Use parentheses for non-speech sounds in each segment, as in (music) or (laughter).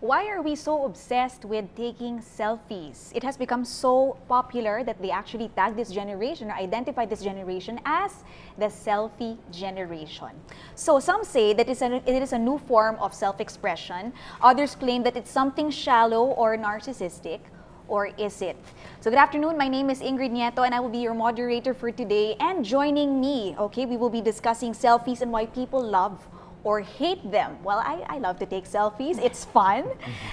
Why are we so obsessed with taking selfies? It has become so popular that they actually tag this generation or identify this generation as the selfie generation. So some say that it's a, it is a new form of self-expression. Others claim that it's something shallow or narcissistic. Or is it? So good afternoon, my name is Ingrid Nieto and I will be your moderator for today. And joining me, okay, we will be discussing selfies and why people love or hate them? Well, I, I love to take selfies. It's fun.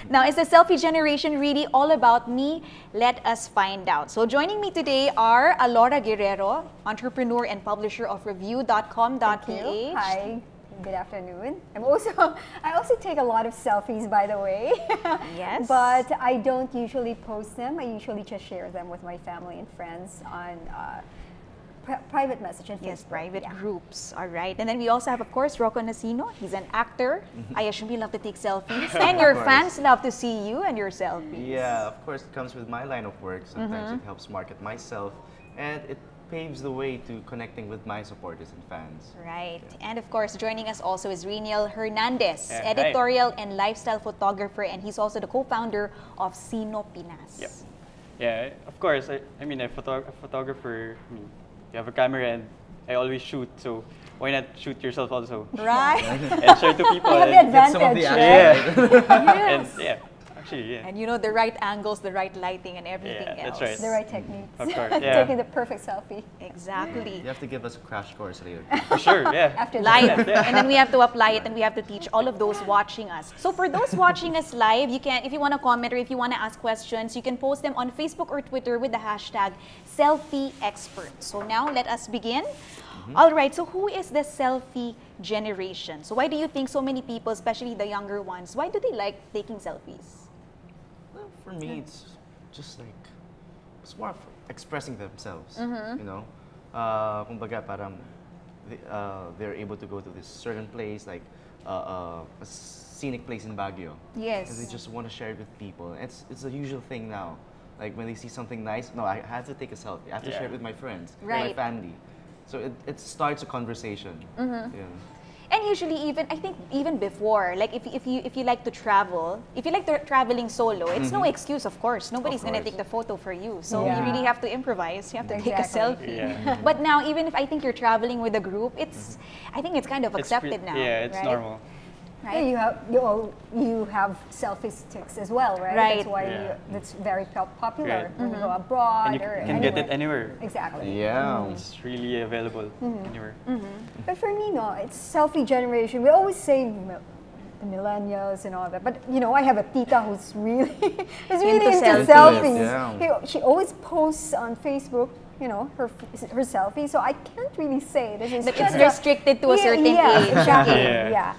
now, is the selfie generation really all about me? Let us find out. So joining me today are Alora Guerrero, entrepreneur and publisher of review.com.ph. Hi. Good afternoon. I'm also (laughs) I also take a lot of selfies by the way. (laughs) Yes. but I don't usually post them. I usually just share them with my family and friends on uh, pri- private message and Yes, Facebook. private Yeah. groups. All right. And then we also have, of course, Rocco Nacino. He's an actor. I assume you love to take selfies. (laughs) and your fans love to see you and your selfies. Yeah, of course, it comes with my line of work. Sometimes Mm-hmm. it helps market myself, and it paves the way to connecting with my supporters and fans. Right. And of course, joining us also is Raniel Hernandez, Yeah, hi. editorial and lifestyle photographer, and he's also the co-founder of Sino Pinas. Yep. Yeah, of course. I, I mean, a, photo- a photographer, I mean, you have a camera and I always shoot, so why not shoot yourself also? Right. and share to people. (laughs) You have the and, Get some of the advantage, yeah. (laughs) Yes. and yeah, actually, yeah. and you know the right angles, the right lighting, and everything Yeah, else. that's right. The right techniques. Of course, (laughs) yeah. Taking the perfect selfie Exactly. You have to give us a crash course later. For sure, yeah. (laughs) after the live and then we have to apply it and we have to teach all of those watching us so for those watching us live you can if you want to comment or if you want to ask questions you can post them on facebook or twitter with the hashtag selfie expert so now let us begin mm-hmm. All right so who is the selfie generation so why do you think so many people especially the younger ones why do they like taking selfies well, for me, it's just like it's more of expressing themselves. Mm-hmm. You know, uh, kumbaga parang they, uh, they're able to go to this certain place like uh, uh, a scenic place in Baguio. Yes. And they just want to share it with people. It's it's a usual thing now. Like when they see something nice, no, I have to take a selfie. I have to Yeah. share it with my friends, Right. my family. So it, it starts a conversation. Mm-hmm. Yeah. And usually, even I think even before, like if, if you if you like to travel, if you like to traveling solo, it's no mm-hmm. excuse. Of course, nobody's gonna take the photo for you. So Yeah. you really have to improvise. You have to take a selfie. Yeah. (laughs) But now, even if I think you're traveling with a group, it's I think it's kind of It's pre- accepted now. Yeah, it's right? normal. Yeah, you have you, all, you have selfie sticks as well, right? Right. That's why Yeah. you, that's very pop- popular Right. when you go abroad And you or c- can get it anywhere. anywhere. Exactly. Yeah. It's really available Mm-hmm. anywhere. But for me, no, it's selfie generation. We always say the millennials and all that, but you know, I have a tita who's really, (laughs) who's really Into into, selfies. selfies. Yeah. He- she always posts on Facebook, you know, her her selfie. So I can't really say this is But it's restricted to a Yeah, certain yeah, age. Exactly. (laughs) Yeah. yeah.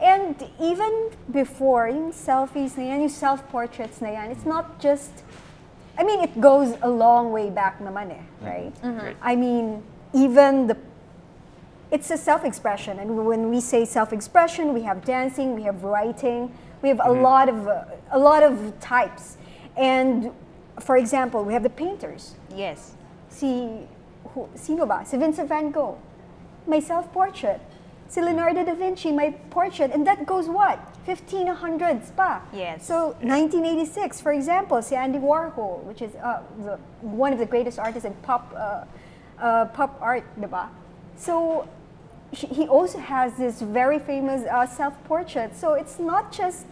And even before, yung selfies na yan, yung self-portraits na yan, it's not just, I mean, it goes a long way back naman eh, right? Right. I mean, even the, it's a self-expression. And when we say self-expression, we have dancing, we have writing, we have a lot of, uh, a lot of types. And for example, we have the painters. Yes. Si, who, sino ba? Si Vincent van Gogh. My self-portrait. Si Leonardo da Vinci, my portrait. And that goes what? 1500s pa. Yes. So, 1986, for example, si Andy Warhol, which is uh, the, one of the greatest artists in pop, uh, uh, pop art, diba? So, he also has this very famous uh, self-portrait. So, it's not just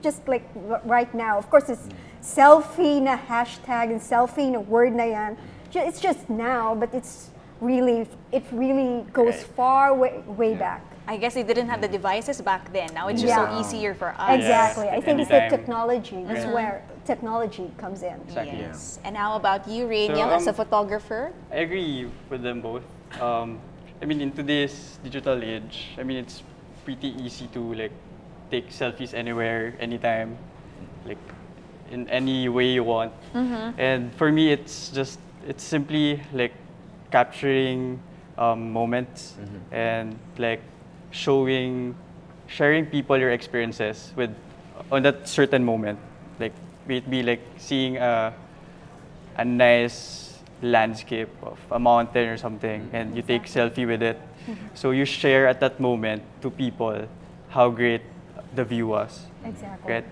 just like right now. Of course, it's selfie na hashtag and selfie na word na yan. It's just now, but it's really, it really goes Right. far way, way back. I guess they didn't have the devices back then. Now it's just Yeah. so easier for us. Exactly. I think it's the anytime. technology. That's Yeah. where technology comes in. Exactly. Yes. And how about you, Raniel, So, as a um, photographer? I agree with them both. Um, I mean, in today's digital age, I mean, it's pretty easy to like take selfies anywhere, anytime, like in any way you want. And for me, it's just it's simply like capturing um, moments mm-hmm. and like showing, sharing people your experiences with on that certain moment. Like may it be like seeing a a nice landscape of a mountain or something mm-hmm. and you take selfie with it mm-hmm. so you share at that moment to people how great the view was Exactly. right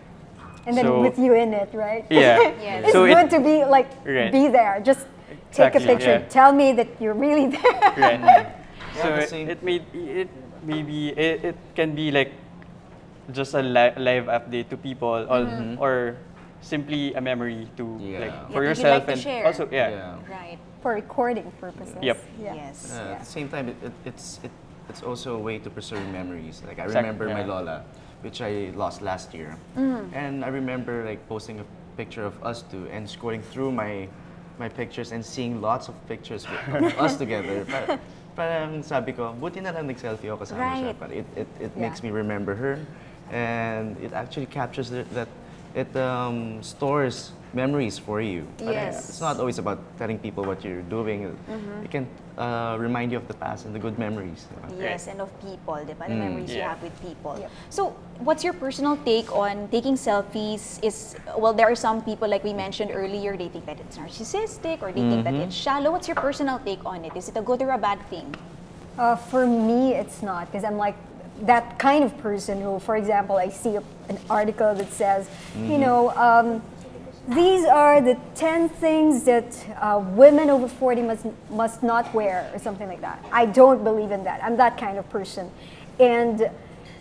And then So- with you in it, right? Yeah. (laughs) Yes. it's So it- good to be like Right. be there. Just take a picture. yeah. Tell me that you're really (laughs) there. Right. so the it, same- it made it maybe it, it can be like just a li- live update to people or, or simply a memory to Yeah. like for that you'd yourself like and share. also yeah. Yeah. Right. For recording purposes. Yep. Yeah. Yes. Uh, Yeah. At the same time, it, it, it's it, it's also a way to preserve memories. Like I Exact- remember my yeah. Lola, which I lost last year, and I remember like posting a picture of us two and scrolling through my my pictures and seeing lots of pictures with, of (laughs) us together. Parang, parang sabi ko, buti na lang nag-selfie ako kasama siya. Right. But it, it, it Yeah. makes me remember her, and it actually captures the, that it um, stores memories for you. Yes. It's not always about telling people what you're doing. Mm-hmm. It can uh, remind you of the past and the good memories. Yes, and of people. The Mm. memories you have with people. Yep. So, what's your personal take on taking selfies? Is well, there are some people like we mentioned earlier. They think that it's narcissistic, or they think that Mhm. it's shallow. What's your personal take on it? Is it a good or a bad thing? Uh, for me, it's not because I'm like that kind of person who, for example, I see a, an article that says, you know, um, these are the 10 things that uh, women over 40 must, must not wear, or something like that. I don't believe in that. I'm that kind of person. And,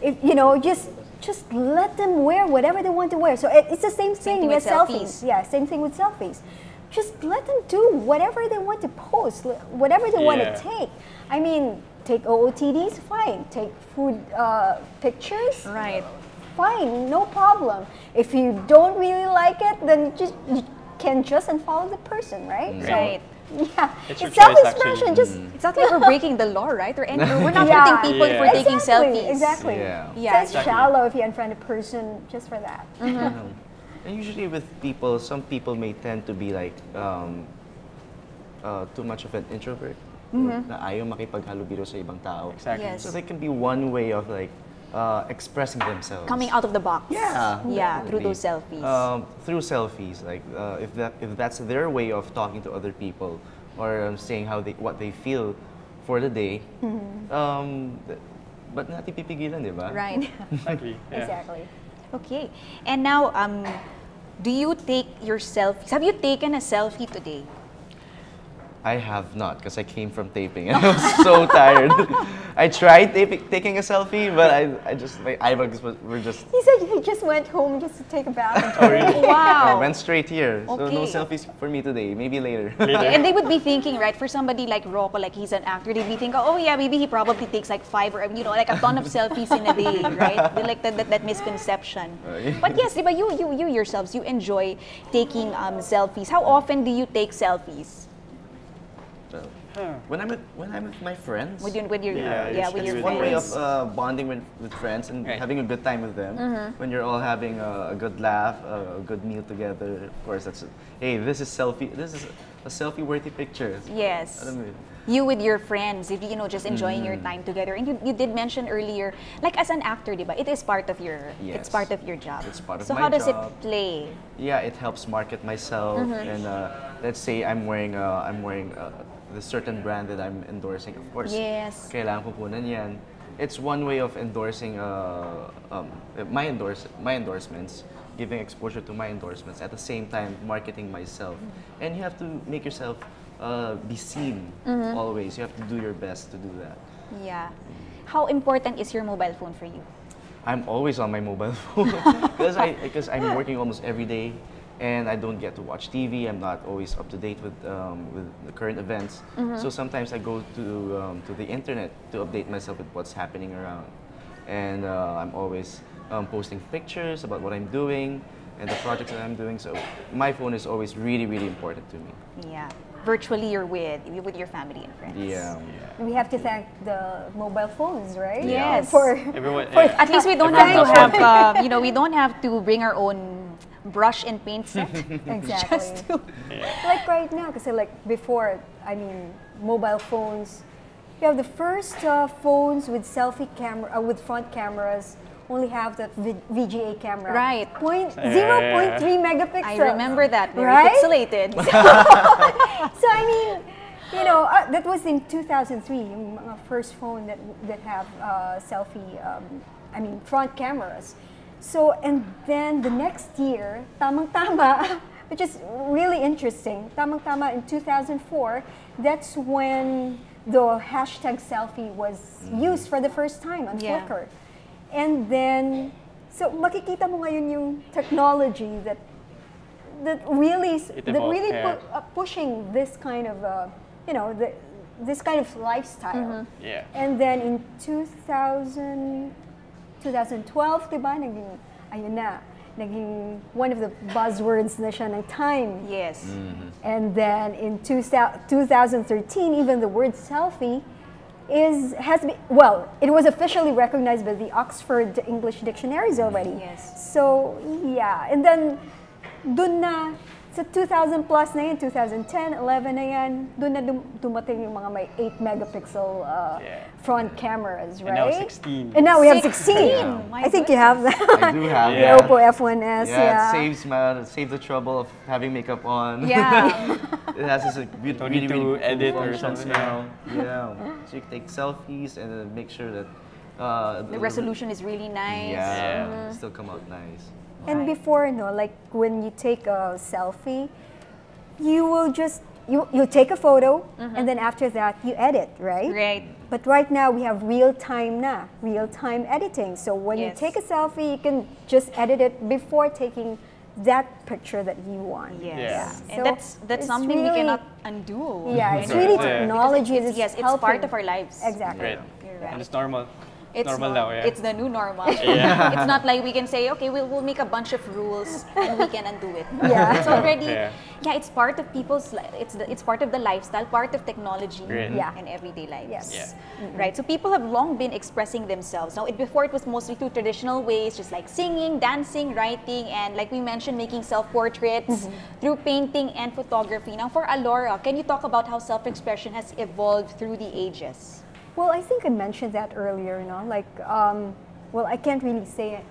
if, you know, just just let them wear whatever they want to wear. So it, it's the same thing, thing with with selfies. selfies. Yeah, same thing with selfies. Just let them do whatever they want to post, whatever they want to take. I mean, take OOTDs, fine. Take food uh, pictures, Right. Fine, no problem. If you don't really like it, then just you can just unfollow the person, right? So, Right. yeah, It's your self-expression. actually. Just It's not like we're breaking the law, right? Or any, we're not Yeah. hurting people Yeah. for taking exactly, selfies. Exactly. Yeah. Yeah, so it's exactly. shallow if you unfriend a person just for that. Um, (laughs) and usually with people, some people may tend to be like um, uh, too much of an introvert. Na ayaw makipaghalubilo sa ibang tao. Exactly. Yes. So that can be one way of like uh, expressing themselves. Coming out of the box. Yeah. Yeah, through those selfies. Um, through selfies, like uh, if that if that's their way of talking to other people or um, saying how they what they feel for the day, um, th- but natin pipigilan, di ba? right. (laughs) Exactly. (laughs) Yeah. Exactly. Okay. And now, um, do you take your selfies? Have you taken a selfie today? I have not because I came from taping and (laughs) I was so tired. (laughs) I tried taping, taking a selfie, but I, I just my eyebags was, were just. He said he just went home just to take a bath. Oh, really? (laughs) I Wow. went straight here, so no selfies for me today. Maybe later. Later. And they would be thinking, right, for somebody like Rocco, like he's an actor, they'd be thinking, oh yeah, maybe he probably takes like five or, you know, like a ton of selfies in a day, right? They like that, that, that misconception. Right. But yes, diba, you, you, you yourselves, you enjoy taking um, selfies. How often do you take selfies? So, when I'm with, when I'm with my friends, With your, with your, Yeah, yeah, it's- with it's your It's one way of uh, bonding with, with friends and Right. having a good time with them. Mm-hmm. When you're all having a, a good laugh, a, a good meal together. Of course, that's hey, this is selfie. This is a selfie-worthy picture. Yes. Alam mo yun? you with your friends, if you know, just enjoying your Mm. time together. And you, you did mention earlier, like as an actor, diba, it is part of your, it's part of your job. It's part of so my how does job. it play? Yeah, it helps market myself. Mm-hmm. And uh, let's say I'm wearing uh, I'm wearing uh, the certain brand that I'm endorsing. Of course, Yes. kailangan po yan. It's one way of endorsing uh, um, my endorse my endorsements, giving exposure to my endorsements at the same time marketing myself. Mm-hmm. And you have to make yourself uh, be seen Mm-hmm. always. You have to do your best to do that. Yeah. How important is your mobile phone for you? I'm always on my mobile (laughs) phone because I because I'm working almost every day, and I don't get to watch TV. I'm not always up to date with um, with the current events. So sometimes I go to um, to the internet to update myself with what's happening around, and uh, I'm always um, posting pictures about what I'm doing and the projects that I'm doing. So my phone is always really really important to me. Yeah. Virtually you're with, with your family and friends. Yeah. yeah. We have to thank the mobile phones, right? Yes. For Everyone. For- yeah. At least we don't have to have, uh, you know, we don't have to bring our own brush and paint set. (laughs) exactly. Just to, like right now, because like before, I mean, mobile phones. You have the first uh, phones with selfie camera, uh, with front cameras, only have that v- VGA camera. Right. Point Yeah. zero point three megapixels. I remember that, very Right? pixelated. (laughs) So I mean, you know, uh, that was in 2003, my first phone that that have uh, selfie. Um, I mean, front cameras. So, and then the next year, tamang-tama, (laughs) which is really interesting, tamang-tama in 2004, that's when the hashtag selfie was used for the first time on Yeah. Flickr. And then, so makikita mo ngayon yung technology that that really that really pu- uh, pushing this kind of uh, you know the, this kind of lifestyle. Yeah. And then in 2000, 2012, di ba, naging, ayun na, naging one of the buzzwords na siya ng time. Yes. Mm-hmm. And then in 2000 2013, even the word selfie is has been well, it was officially recognized by the Oxford English dictionaries already. Yes. So yeah, and then dun na sa 2000 plus na yan, 2010, 11 na yan, dun na dum- dumating yung mga may 8 megapixel uh, Yeah. front cameras, And now right? 16. And now we have 16, 16. my I think you have that. I do have the Yeah. Oppo F1S, Yeah, yeah. it saves my save the trouble of having makeup on. Yeah. (laughs) it (laughs) has this like, re- Don't really, need to cool edit or something. now. Yeah, so you can take selfies and then make sure that uh, the resolution is really nice. Yeah, Yeah. still come out nice. And Right. before, no, like when you take a selfie, you will just you you take a photo mm-hmm. and then after that you edit, right? Right. But right now we have real time na, real time editing. So when you take a selfie, you can just edit it before taking that picture that you want. Yes. Yeah. And So that's that's it's something we cannot undo. Yeah, it's Yeah. really Yeah. technology It's- yes, it's part of our lives. Exactly. Right. You're And it's normal. It's normal nor- now, yeah. It's the new normal. (laughs) Yeah. it's not like we can say, okay, we'll, we'll make a bunch of rules and we can undo it. (laughs) Yeah. It's already, Yeah. yeah, it's part of people's, it's the, it's part of the lifestyle, part of technology Great. Yeah. and everyday lives. Yes. Yeah. Mm-hmm. Right. So people have long been expressing themselves. Now, it, before it was mostly through traditional ways, just like singing, dancing, writing, and like we mentioned, making self-portraits mm-hmm. through painting and photography. Now, for Alora, can you talk about how self-expression has evolved through the ages? Well, I think I mentioned that earlier, you know, like, um, well, I can't really say it.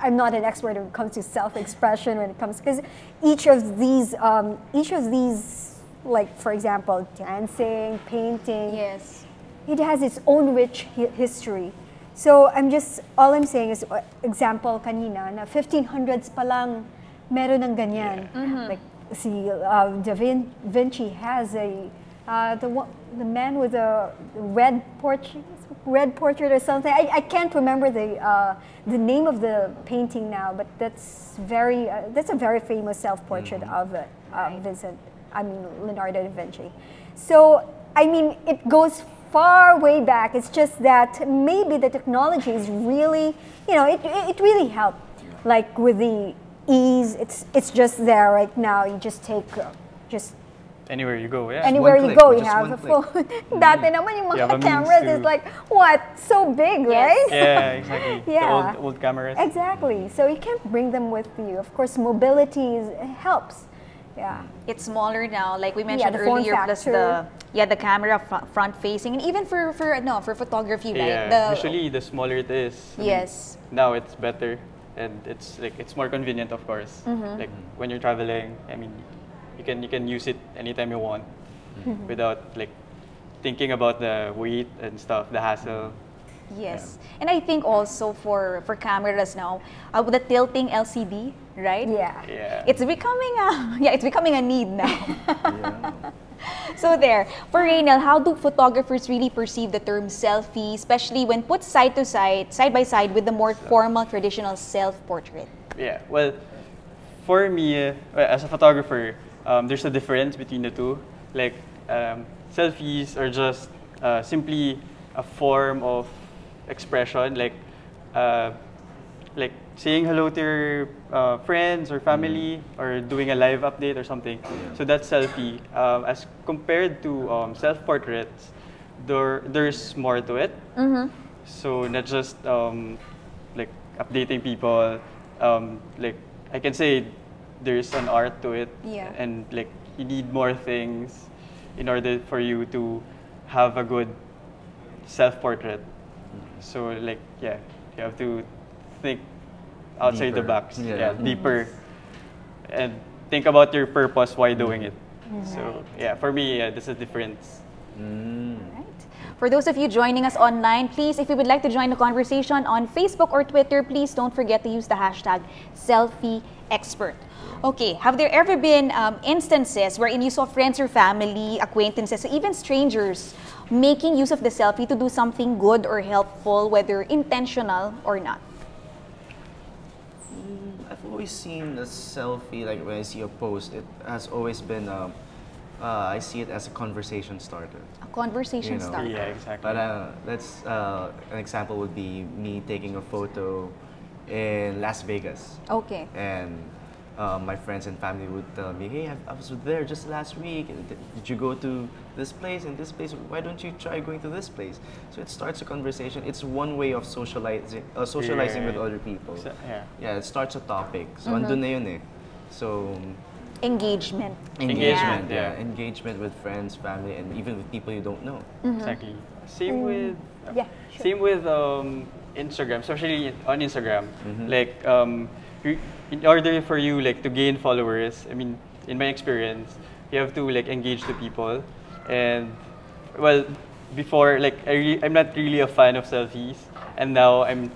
I'm not an expert when it comes to self-expression when it comes because each of these, um, each of these, like for example, dancing, painting, Yes. it has its own rich hi- history. So I'm just, all I'm saying is, uh, example kanina, na 1500s pa lang meron ng ganyan. Like, si uh, Da Vin- Vinci has a, uh, the, one, the man with a red portrait, red portrait or something. I, I can't remember the, uh, the name of the painting now, but that's very, uh, that's a very famous self-portrait of uh, uh, Vincent, I mean, Leonardo da Vinci. So, I mean, it goes far way back. It's just that maybe the technology is really, you know, it, it really helped. Like with the ease, it's, it's just there right now. You just take, uh, just Anywhere you go, yeah. anywhere you click, go, you have one a click. phone. Dati naman yung You have mga a means cameras is to- like, what? So big, Yes. right? (laughs) yeah, exactly. Yeah. The old, old cameras. Exactly. So you can't bring them with you. Of course, mobility is, helps. Yeah. It's smaller now, like we mentioned the form earlier, plus the factor. yeah the camera fr- front facing, and even for for no for photography, right? Yeah, The, usually the smaller it is. I mean, Yes. now it's better, and it's like it's more convenient, of course. Mm-hmm. Like when you're traveling, I mean, you can you can use it anytime you want, Mm-hmm. (laughs) without like thinking about the weight and stuff, the hassle. Yes, and I think also for for cameras now, uh, with the tilting LCD, right? Yeah. Yeah. It's becoming a (laughs) yeah, it's becoming a need now. Yeah. (laughs) so there, for Raniel, how do photographers really perceive the term selfie, especially when put side to side, side by side with the more formal traditional self-portrait? Yeah. Well, for me, uh, as a photographer, um, there's a difference between the two. Like um, selfies are just uh, simply a form of expression, like uh, like saying hello to your uh, friends or family, or doing a live update or something. So that's selfie. Um, as compared to um, self-portraits, there there's more to it. So not just um, like updating people. Um, like I can say, there's an art to it, Yeah. and like you need more things in order for you to have a good self-portrait. Mm-hmm. So like yeah, you have to think outside the box. Yeah. Yeah, mm-hmm. deeper, and think about your purpose why doing mm-hmm. it. So yeah, for me, yeah, there's a difference. Mm. For those of you joining us online, please, if you would like to join the conversation on Facebook or Twitter, please don't forget to use the hashtag SelfieExpert. Okay, have there ever been um, instances wherein you saw friends or family, acquaintances, or even strangers making use of the selfie to do something good or helpful, whether intentional or not? I've always seen the selfie, like when I see a post, it has always been, um, uh, I see it as a conversation starter. A conversation You know. starter. Yeah, exactly. But uh, let's, uh, an example would be me taking a photo in Las Vegas. Okay. And uh, my friends and family would tell me, hey, I, I was there just last week. Did, did you go to this place and this place? Why don't you try going to this place? So it starts a conversation. It's one way of socializing, uh, socializing with other people. So, yeah. Yeah, it starts a topic. So Mm-hmm. andun na yun eh. So Engagement. Engagement, yeah. yeah. Engagement with friends, family, and even with people you don't know. Exactly. Same with Yeah, sure. same with um, Instagram, especially on Instagram. Mhm. Like um, in order for you like to gain followers, I mean, in my experience, you have to like engage the people, and well, before like I re- I'm not really a fan of selfies, and now I'm,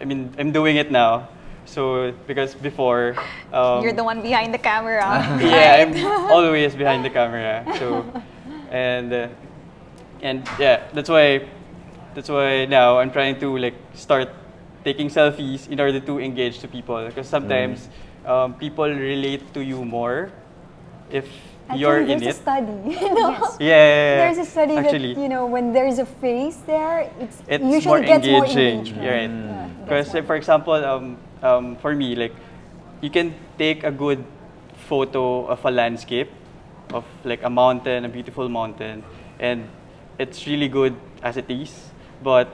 I mean, I'm doing it now. So because before, um, You're the one behind the camera. (laughs) (laughs) yeah, I'm (laughs) always behind the camera. So, and uh, and yeah, that's why that's why now I'm trying to like start taking selfies in order to engage to people because sometimes um, people relate to you more if Actually, you're in there's it. a study. You know? Yes. Yeah, yeah, yeah. There's a study Actually, that you know when there's a face there, it's, it's usually more gets more engaging. engagement. You're right. Yeah, Because for example, um, um, for me, like you can take a good photo of a landscape, of like a mountain, a beautiful mountain, and it's really good as it is. But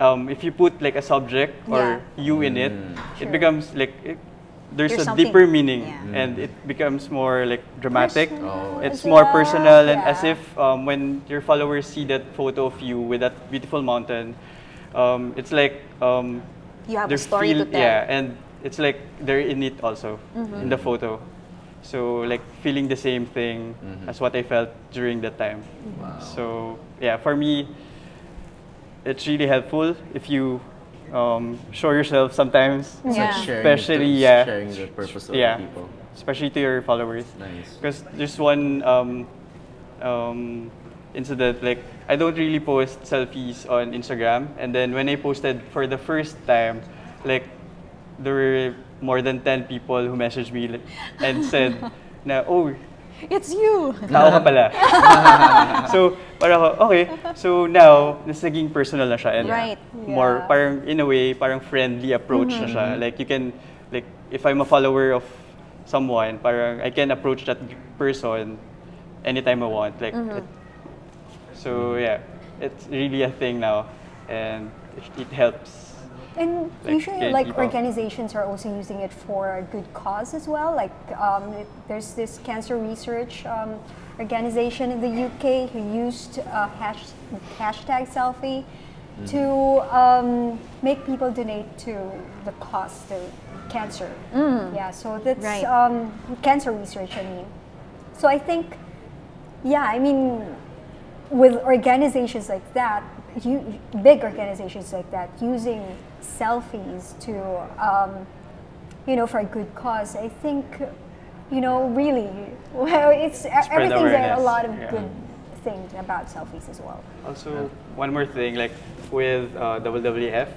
um, if you put like a subject or you in it, Mm. it Sure. becomes like it, there's, There's a something- deeper meaning, yeah. and it becomes more like dramatic. Oh. It's as more well, personal, and yeah. as if um, when your followers see that photo of you with that beautiful mountain, um, it's like um, You have a they story to feel- tell. Yeah, and it's like they're in it also Mm-hmm. in the photo. So like feeling the same thing Mhm. as what I felt during that time. Wow. So yeah, for me, it's really helpful if you um, show yourself sometimes, It's Yeah. like Especially, the, yeah. sharing the purpose of yeah, people. especially to your followers. Nice. Because there's one um, um, incident like I don't really post selfies on Instagram, and then when I posted for the first time, like there were more than ten people who messaged me like, and (laughs) said, "Na oh, It's you. tao ka pala." (laughs) so parang ako, okay. So now nas naging personal na siya and Right. more Yeah. parang in a way parang friendly approach na siya. Mm-hmm. Like you can like if I'm a follower of someone, parang I can approach that person anytime I want. Like mm-hmm. it- so yeah, it's really a thing now and it, it helps. And Like, usually, like people. organizations are also using it for a good cause as well. Like um, it- there's this cancer research um, organization in the UK who used uh, hash, hashtag selfie to um, make people donate to the cause, the cancer. Yeah, so that's Right. um, cancer research. I mean, so I think, yeah, I mean, with organizations like that, you, big organizations like that, using selfies to, um, you know, for a good cause, I think, you know, really, well, it's everything's a, a lot of yeah. good things about selfies as well. Also, one more thing, like with uh, WWF,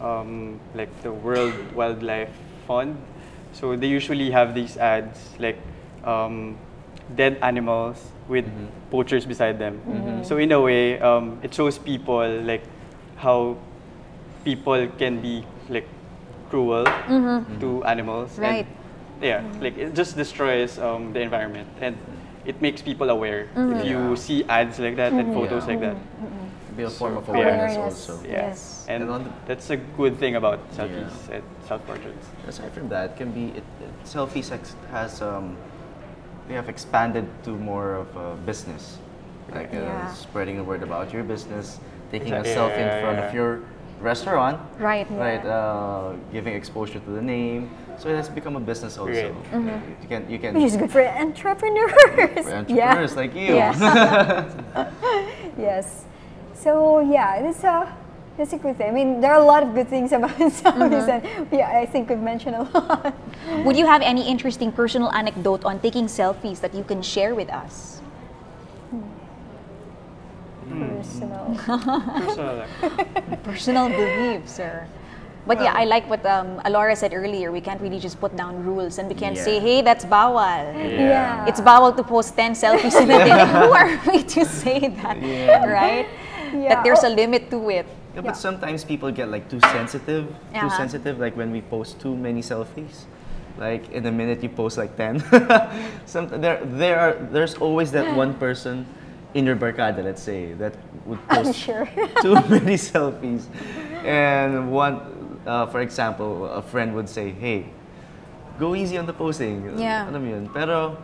um, like the World Wildlife Fund, so they usually have these ads like um, dead animals with mm-hmm. poachers beside them. Mm-hmm. So in a way, um, it shows people like how people can be like cruel mm-hmm. to animals. and, Right. yeah, like it just destroys um, the environment and it makes people aware. If you Yeah. see ads like that and photos Yeah. like that, Be a form of awareness, Awareness. also. yeah. Yes. And, And on the- that's a good thing about selfies and self portraits. Aside from that, can be it, it, selfies ex- has um, they have expanded to more of a business, like uh, spreading the word about your business, taking a Exactly. selfie in front yeah. of your restaurant, Right. right? Uh, giving exposure to the name, so it has become a business also. Right. Uh, You can you can Which is good for entrepreneurs. for (laughs) entrepreneurs like you. Yes. (laughs) (laughs) Yes. So yeah, it's a it's a good thing. I mean, there are a lot of good things about (laughs) selfies, mm-hmm. and yeah, I think we've mentioned a (laughs) lot. Would you have any interesting personal anecdote on taking selfies that you can share with us? Hmm. Hmm. (laughs) Personal. Personal. Personal belief, sir. But yeah, I like what um, Alora said earlier. We can't really just put down rules and we can't say, hey, that's bawal. Yeah. It's bawal to post 10 selfies in a day. Who are we to say that? Yeah. Right? Yeah. That there's Oh. a limit to it. Yeah, but sometimes people get like too sensitive. Too Uh-huh. sensitive, like when we post too many selfies. Like in a minute, you post like ten. (laughs) Some there there are there's always that one (laughs) person in your barkada, let's say, that would post sure. (laughs) too many selfies, and one, uh, for example, a friend would say, "Hey, go easy on the posting." Yeah. Alam yun. Pero,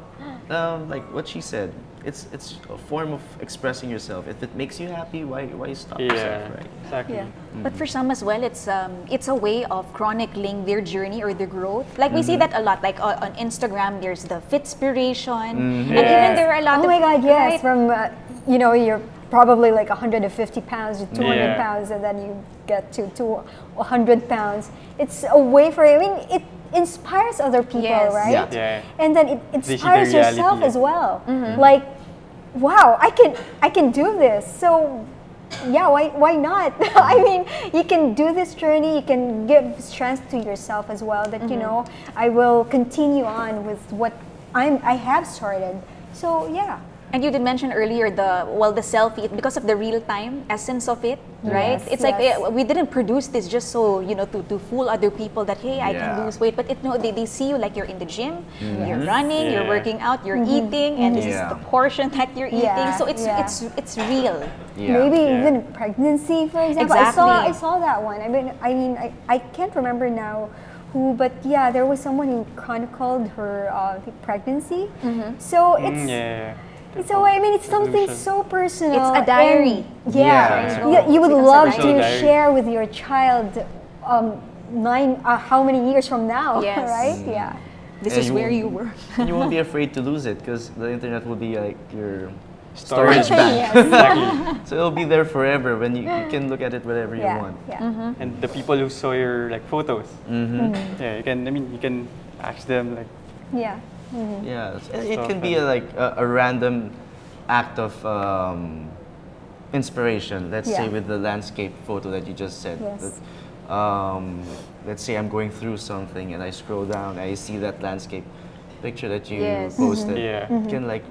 um, like what she said, it's it's a form of expressing yourself. If it makes you happy, why why stop Yeah, yourself, right? exactly. Yeah. But for some as well, it's um, it's a way of chronicling their journey or their growth. Like we see that a lot. Like uh, on Instagram, there's the Fitspiration, and even there are a lot of oh of my God, yes. right? From uh, you know, you're probably like 150 pounds to 200 Yeah. pounds, and then you get to to 100 pounds. It's a way for I mean, it inspires other people, Yes. right? Yeah. Yeah. And then it They the inspires yourself as well. Mm-hmm. Like, wow, I can I can do this. So. Yeah, why, why not? (laughs) I mean, you can do this journey, you can give strength to yourself as well that, Mm-hmm. you know, I will continue on with what I'm, I have started. So, yeah. And you did mention earlier the well the selfie because of the real time essence of it, right? Yes, It's like yes. eh, we didn't produce this just so you know to, to fool other people that hey I can lose weight, but it no they, they see you like you're in the gym, you're Mm-hmm. running, you're working out, you're eating, and this is the portion that you're eating. So it's yeah. it's it's real. Yeah. Maybe Yeah. even pregnancy, for example. I saw I saw that one. I mean, I mean, I, I can't remember now who, but yeah, there was someone who chronicled her uh, Mm. pregnancy. Mm-hmm. So it's Mm, yeah. So I mean, it's something so personal. It's a diary. and- Yeah, yeah, you, you would becomes love to share with your child. Um, nine, uh, how many years from now? (laughs) Yes. right? Yeah. This And is you where you were. (laughs) and you won't be (laughs) afraid to lose it because the internet will be like your Storage storage bank. yes. Exactly. So it'll be there forever when you, you can look at it whenever you want. Yeah. Mm-hmm. And the people who saw your like photos, hmm yeah, you can. I mean, you can ask them like, Yeah. Yeah, it's- it, it can be a, like a, a random act of um, inspiration. Let's say with the landscape photo that you just said. Yes. that, um, let's say I'm going through something and I scroll down, and I see that landscape picture that you Yes. posted. Yeah. Mm-hmm. Can like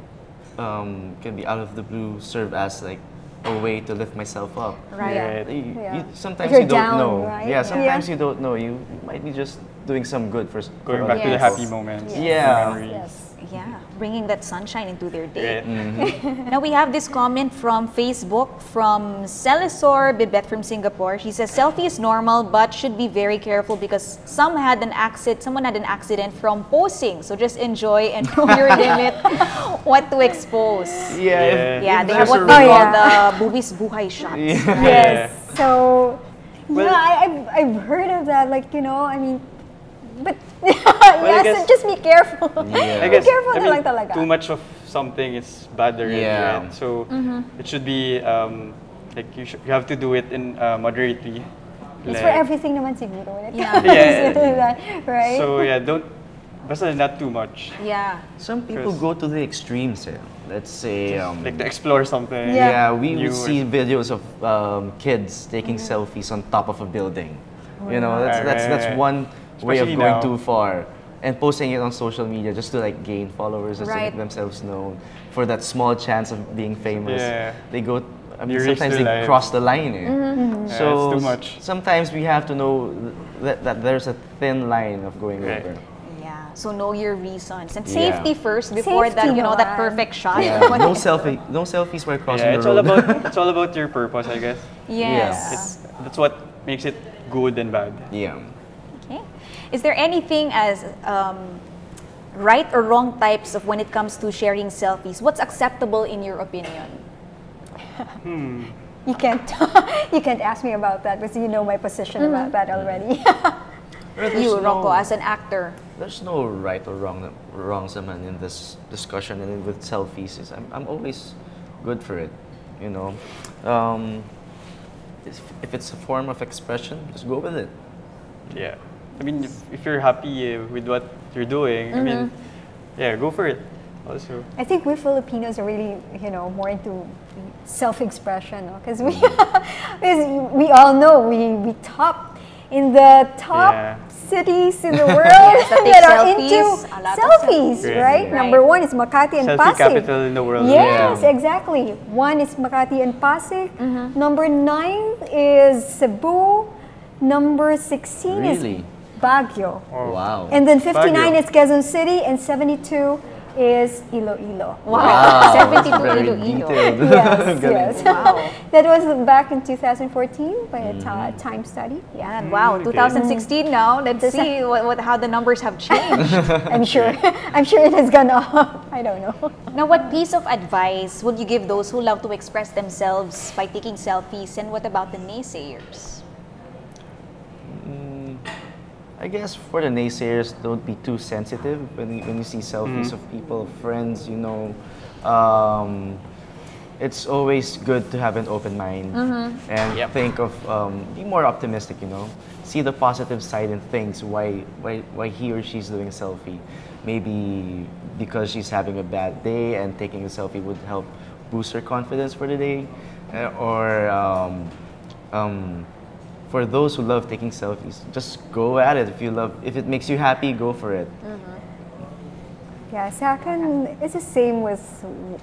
um, can be out of the blue serve as like a way to lift myself up. Right. Right. You- Yeah. you- sometimes you're don't down, know. right? Yeah, Yeah. sometimes you don't know. You might be just doing some good for s- for going other back to the happy moments. Yes. Yeah. Yes. Yeah, bringing that sunshine into their day. Right. Mm-hmm. (laughs) Now we have this comment from Facebook from Celisor Bibet from Singapore. She says selfie is normal but should be very careful because some had an accident someone had an accident from posing. So just enjoy and know your limit what to expose. Yeah, Yeah. Yeah, they have what a they Oh, call yeah. the boobies buhay shots. Yeah. Yes. So, Well- yeah, I, I've, I've heard of that. Like, you know, I mean, but (laughs) I yes, guess- just be careful. (laughs) Yeah. I Be careful I na mean, lang talaga. too much of something is bad already, Yeah. right? So it should be um, like you should you have to do it in uh, moderately. It's Like- for everything naman siguro when it Yeah. (laughs) comes Yeah. to that, right? So yeah, don't basta not too much. Yeah. Some people go to the extremes. Eh. Let's say, um, Like to explore something. yeah. we new would or- see videos of um, kids taking selfies on top of a building. You know, that's that's that's Right. one way of going now. too far, and posting it on social media just to like gain followers, just to make themselves known for that small chance of being famous. Yeah. They go. I mean, You sometimes their they lives. cross the line. Eh. Yeah, So it's too much. sometimes we have to know that, that there's a thin line of going Right. over. Yeah. So know your reasons and Yeah. safety first before that, you know, that perfect shot. Yeah, (laughs) no selfie, no selfies while crossing Yeah, the it's all about (laughs) it's all about your purpose, I guess. yes. It's, that's what makes it good and bad. yeah. Okay. Is there anything as um, right or wrong types of when it comes to sharing selfies? What's acceptable in your opinion? you can't (laughs) you can't ask me about that because you know my position Mm-hmm. about that already. (laughs) Well, there's You, no- Rocco, as an actor. There's no right or wrong wrong naman in this discussion and with selfies. Is I'm, I'm always good for it. You know, um, if, if it's a form of expression, just go with it. Yeah. I mean, if, if you're happy uh, with what you're doing, I mean, yeah, go for it. Also. I think we Filipinos are really, you know, more into self-expression, because we, (laughs) Mm. because we all know we we top in the top Yeah. cities in the (laughs) world that that are selfies, into a lot of selfies, selfies. right? Right. Number one is Makati and Selfie Pasig. capital in the world. Yes, Yeah. exactly. One is Makati and Pasig. Mm-hmm. Number nine is Cebu. Number 16 Really? is Baguio. Oh. Wow. And then 59 Baguio. is Quezon City and 72 is Iloilo. Wow. 72 Iloilo. detailed. yes, (laughs) Galing. yes. (laughs) Wow. (laughs) that was back in 2014 by a Mm-hmm. Time study. Yeah. And wow, Okay. 2016 now. Let's Does see what, what, how the numbers have changed. I'm sure. I'm sure it has gone up. I don't know. now, what piece of advice would you give those who love to express themselves by taking selfies? And what about the naysayers? Mm, I guess for the naysayers, don't be too sensitive when you, when you see selfies Mhm. of people, friends, you know. Um, it's always good to have an open mind and Yep. think of um, be more optimistic. You know, see the positive side in things. Why why why he or she's doing a selfie? Maybe because she's having a bad day and taking a selfie would help boost her confidence for the day, Uh, or um, um, for those who love taking selfies, just go at it. If you love, if it makes you happy, go for it. Mm-hmm. Yeah, sa akin, it's the same with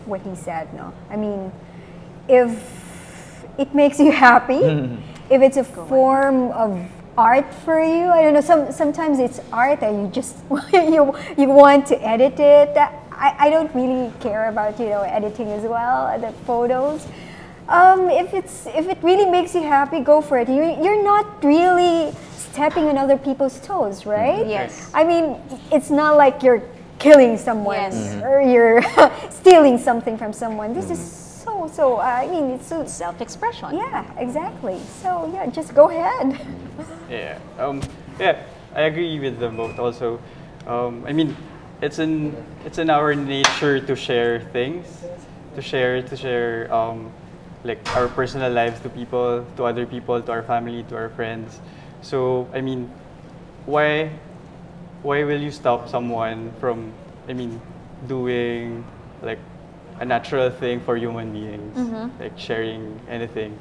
what he said, no? I mean, if it makes you happy, (laughs) if it's a form of art for you, I don't know, some, sometimes it's art and you just, (laughs) you, you want to edit it. I, I don't really care about, you know, editing as well, the photos. Um, if it's if it really makes you happy, go for it. You, you're not really stepping on other people's toes, right? Yes. I mean, it's not like you're killing someone Yes. Mhm. or you're (laughs) stealing something from someone. This is so so. I mean, it's so. Self-expression. Yeah, exactly. So yeah, just go ahead. (laughs) Yeah. Um, yeah, I agree with them both. Also, um, I mean, it's in it's in our nature to share things, to share to share um, like our personal lives to people, to other people, to our family, to our friends. So I mean, why why will you stop someone from I mean doing like a natural thing for human beings, mm-hmm. like sharing anything.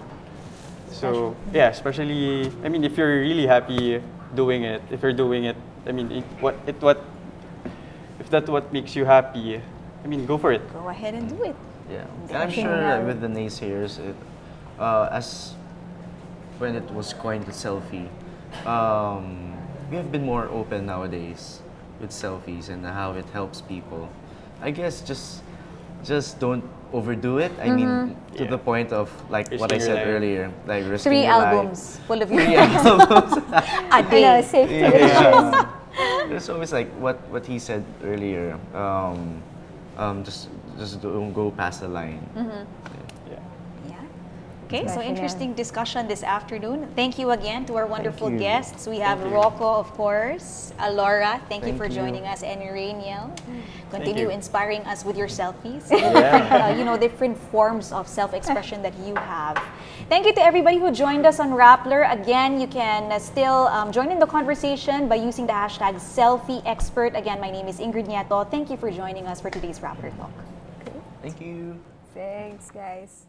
So yeah, especially I mean, if you're really happy doing it, if you're doing it, I mean, it, what it what if that's what makes you happy, I mean, go for it. Go ahead and do it. Yeah, and I'm sure that with the naysayers, it, uh, as when it was coined the selfie, um, we have been more open nowadays with selfies and how it helps people. I guess just just don't overdo it. I mean, to Yeah. the point of like what I said life. earlier, like risking Three your life. albums full of (laughs) Three albums. a (laughs) I know, day. safety issues. yeah. (laughs) There's always like what what he said earlier. Um, um, just just don't go past the line. Yeah. Yeah. Okay, so interesting discussion this afternoon. Thank you again to our wonderful guests. We have Thank. Rocco, of course, Alora. Thank, you Thank for you. joining us, and Raniel. Continue you. inspiring us with your selfies. (laughs) Yeah. (laughs) uh, you know, different forms of self-expression that you have. Thank you to everybody who joined us on Rappler. Again, you can uh, still um, join in the conversation by using the hashtag SelfieExpert. Again, my name is Ingrid Nieto. Thank you for joining us for today's Rappler Talk. Thank you. Thanks, guys.